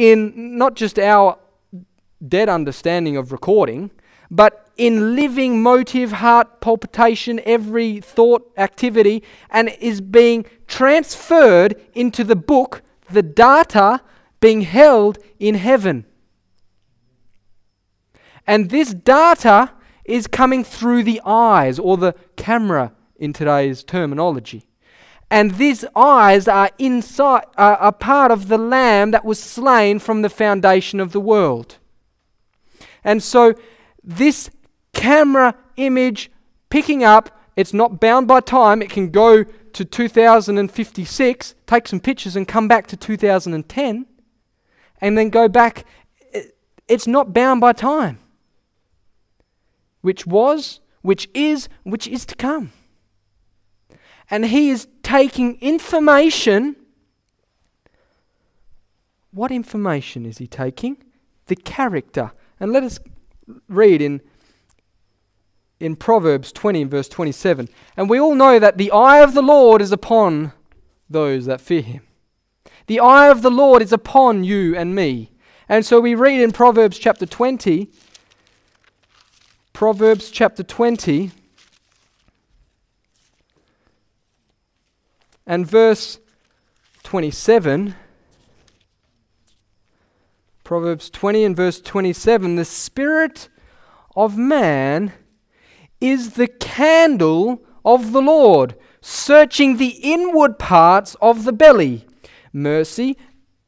in not just our dead understanding of recording, but in living motive, heart palpitation, every thought, activity, and is being transferred into the book, the data being held in heaven. And this data is coming through the eyes or the camera in today's terminology. And these eyes are inside are, are part of the lamb that was slain from the foundation of the world. And so this camera image picking up, it's not bound by time, it can go to 2056, take some pictures and come back to 2010 and then go back. It's not bound by time. Which was, which is, which is to come. And he is taking information. What information is he taking? The character. And let us read in, in Proverbs 20 verse 27. And we all know that the eye of the Lord is upon those that fear him. The eye of the Lord is upon you and me. And so we read in Proverbs chapter 20, Proverbs chapter 20, and verse 27. Proverbs 20 and verse 27 The spirit of man is the candle of the Lord, searching the inward parts of the belly. Mercy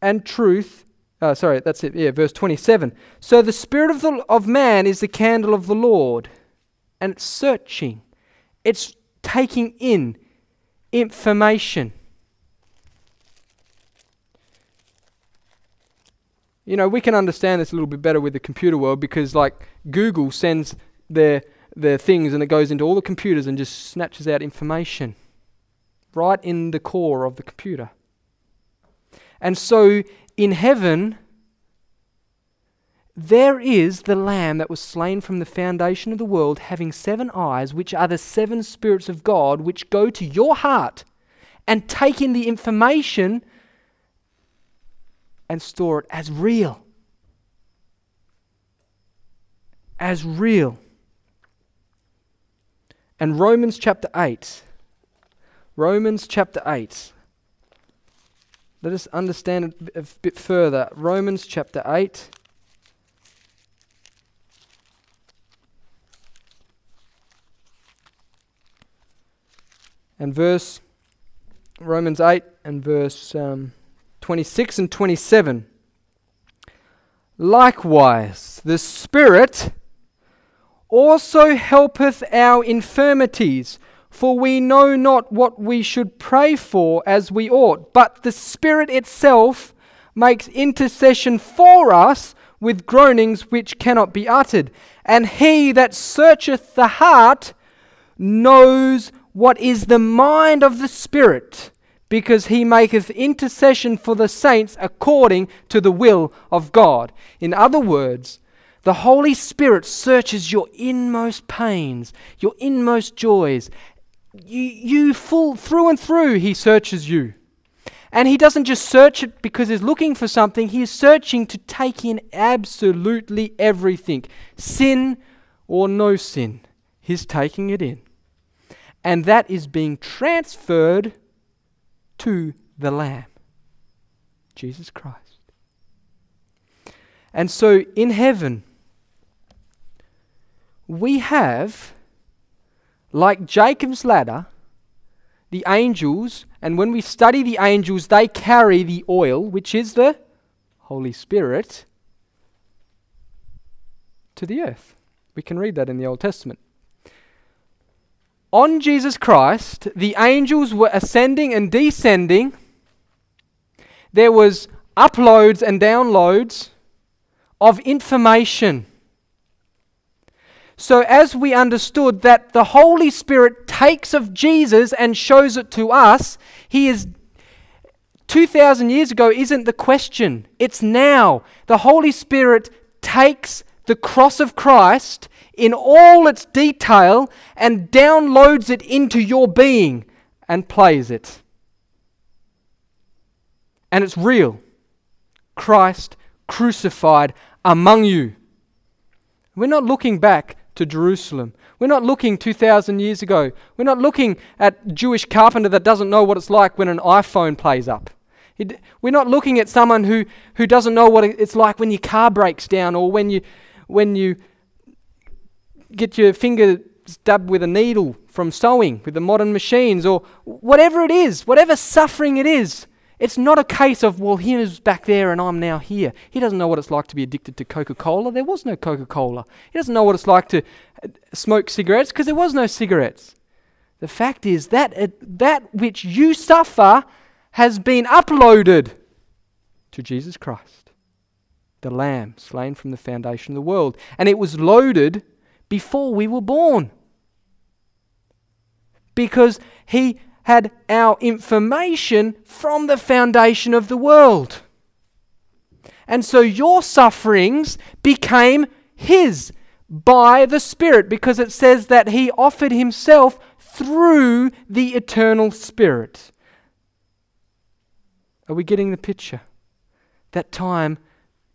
and truth. Uh, sorry, that's it. Yeah, verse 27. So the spirit of, the, of man is the candle of the Lord, and it's searching, it's taking in information. You know, we can understand this a little bit better with the computer world because, like, Google sends their, their things and it goes into all the computers and just snatches out information right in the core of the computer. And so, in heaven, there is the Lamb that was slain from the foundation of the world, having seven eyes, which are the seven spirits of God, which go to your heart and take in the information and store it as real. As real. And Romans chapter 8. Romans chapter 8. Let us understand a bit further. Romans chapter 8. And verse Romans 8 and verse um, 26 and 27. Likewise, the Spirit also helpeth our infirmities, for we know not what we should pray for as we ought, but the Spirit itself makes intercession for us with groanings which cannot be uttered. And he that searcheth the heart knows what is the mind of the Spirit, because he maketh intercession for the saints according to the will of God. In other words, the Holy Spirit searches your inmost pains, your inmost joys. You, you full through and through, he searches you. And he doesn't just search it because he's looking for something, he is searching to take in absolutely everything. Sin or no sin, he's taking it in and that is being transferred to the Lamb, Jesus Christ. And so in heaven, we have, like Jacob's ladder, the angels, and when we study the angels, they carry the oil, which is the Holy Spirit, to the earth. We can read that in the Old Testament on Jesus Christ, the angels were ascending and descending. There was uploads and downloads of information. So, as we understood that the Holy Spirit takes of Jesus and shows it to us, He is 2,000 years ago isn't the question. It's now. The Holy Spirit takes the cross of Christ in all its detail and downloads it into your being and plays it. And it's real. Christ crucified among you. We're not looking back to Jerusalem. We're not looking 2,000 years ago. We're not looking at Jewish carpenter that doesn't know what it's like when an iPhone plays up. we're not looking at someone who, who doesn't know what it's like when your car breaks down or when you, when you get your finger stabbed with a needle from sewing with the modern machines or whatever it is, whatever suffering it is. It's not a case of, well, he was back there and I'm now here. He doesn't know what it's like to be addicted to Coca Cola. There was no Coca Cola. He doesn't know what it's like to uh, smoke cigarettes because there was no cigarettes. The fact is that uh, that which you suffer has been uploaded to Jesus Christ, the Lamb slain from the foundation of the world. And it was loaded before we were born. Because he had our information from the foundation of the world. And so your sufferings became his by the Spirit because it says that he offered himself through the eternal Spirit. Are we getting the picture? That time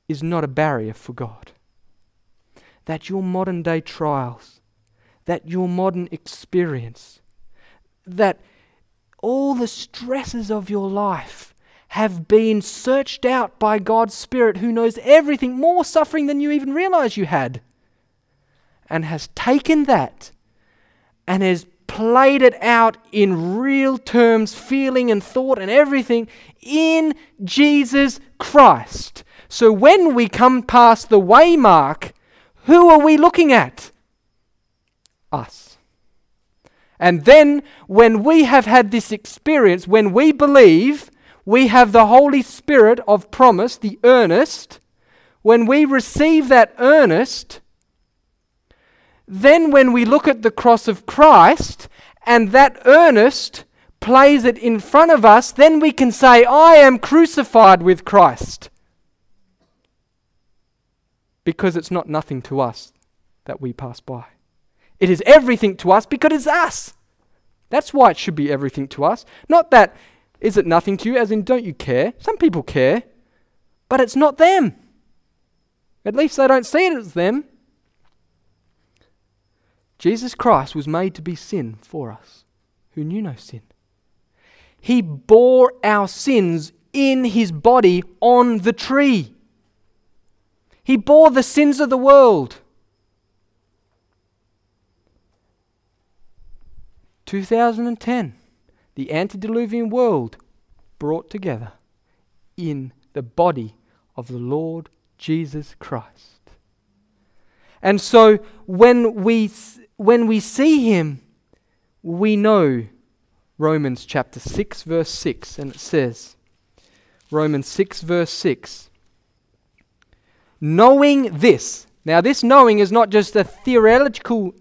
is not a barrier for God. That your modern day trials, that your modern experience, that all the stresses of your life have been searched out by God's Spirit, who knows everything, more suffering than you even realize you had, and has taken that and has played it out in real terms, feeling and thought and everything in Jesus Christ. So when we come past the waymark, who are we looking at? Us. And then, when we have had this experience, when we believe, we have the Holy Spirit of promise, the earnest. When we receive that earnest, then when we look at the cross of Christ and that earnest plays it in front of us, then we can say, I am crucified with Christ. Because it's not nothing to us that we pass by. It is everything to us because it's us. That's why it should be everything to us. Not that, is it nothing to you, as in, don't you care? Some people care, but it's not them. At least they don't see it as them. Jesus Christ was made to be sin for us, who knew no sin. He bore our sins in his body on the tree. He bore the sins of the world. 2010, the antediluvian world brought together in the body of the Lord Jesus Christ. And so when we, when we see him, we know Romans chapter 6, verse 6, and it says, Romans 6, verse 6, knowing this. Now, this knowing is not just a theoretical